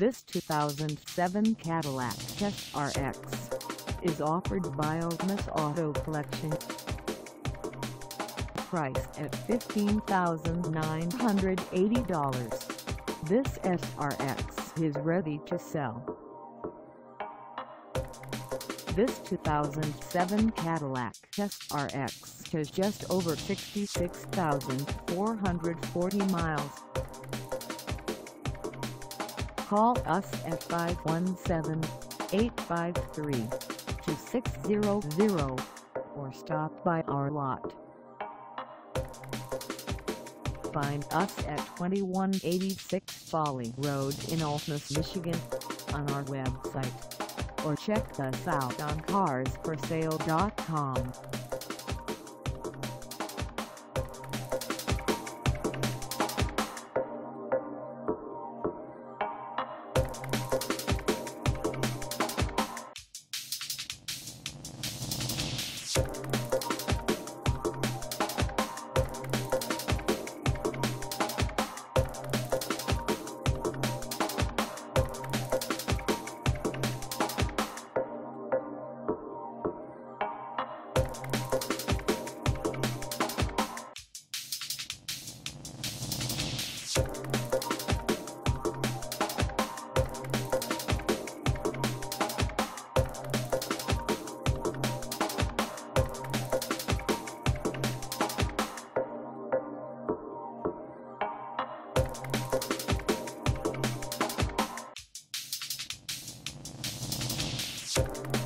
This 2007 Cadillac SRX is offered by Okemos Auto Collection. Priced at $15,980, this SRX is ready to sell. This 2007 Cadillac SRX has just over 66,440 miles. Call us at 517-853-2600 or stop by our lot. Find us at 2186 Jolly Road in Okemos, Michigan on our website or check us out on carsforsale.com. Thank